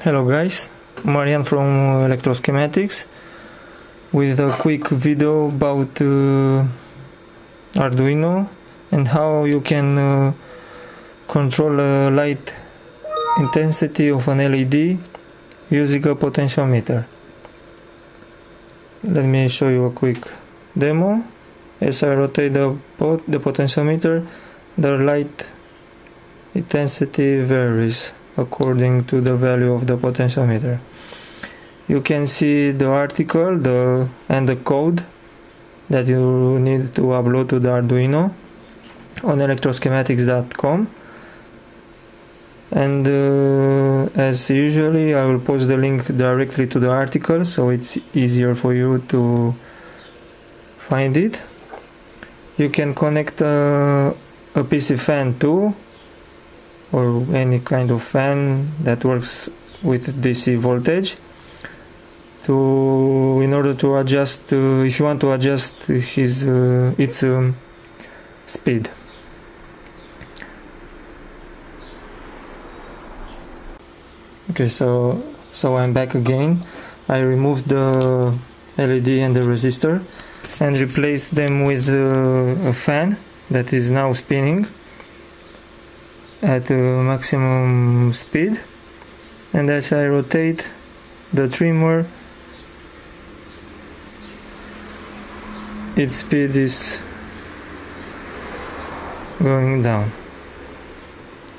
Hello guys, Marian from Electroschematics with a quick video about uh, Arduino and how you can uh, control a light intensity of an LED using a potentiometer. Let me show you a quick demo. As I rotate the, pot the potentiometer, the light intensity varies according to the value of the potentiometer. You can see the article the and the code that you need to upload to the Arduino on electroschematics.com and uh, as usually I will post the link directly to the article so it's easier for you to find it. You can connect uh, a PC fan too or any kind of fan that works with DC voltage to in order to adjust uh, if you want to adjust his uh, its um, speed. Okay so so I'm back again. I removed the LED and the resistor and replaced them with uh, a fan that is now spinning at maximum speed. And as I rotate the trimmer its speed is going down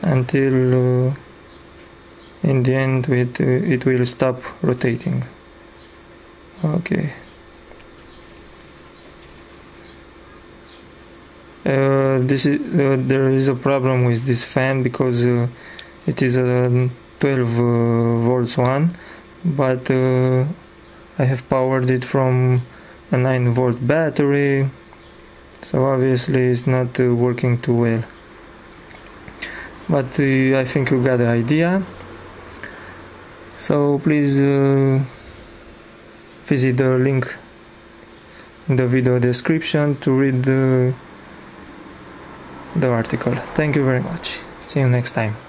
until uh, in the end it, uh, it will stop rotating. Okay. Uh, this is uh, there is a problem with this fan because uh, it is a 12 uh, volts one but uh, I have powered it from a 9 volt battery so obviously it's not working too well. But I think you got the idea. So please visit the link in the video description to read the the article. Thank you very much. See you next time.